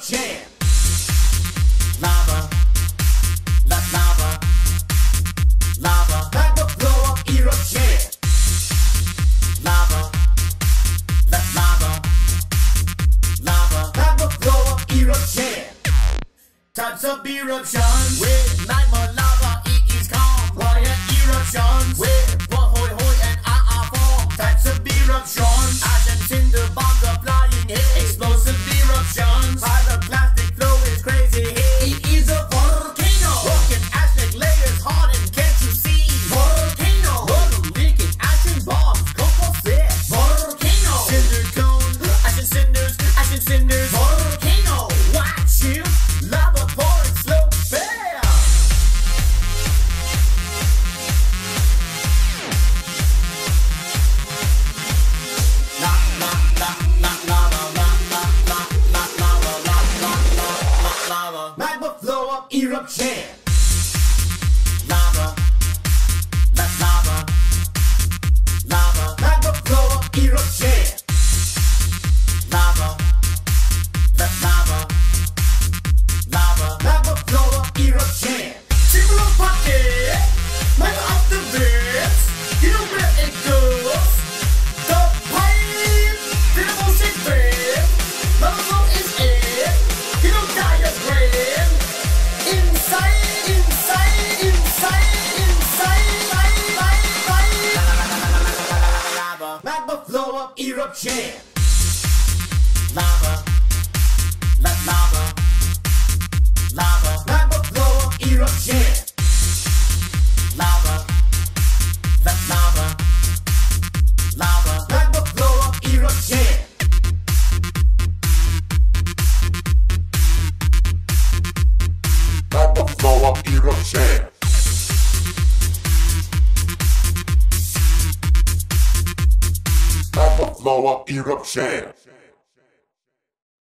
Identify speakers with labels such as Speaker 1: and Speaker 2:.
Speaker 1: jam. Lava, la lava, lava, lava blow up era jam. Lava, la lava, lava, lava blow up era jam. Types of eruption with up Jam. blow up, erupt, jam. Lava. Blow Up
Speaker 2: Europe share.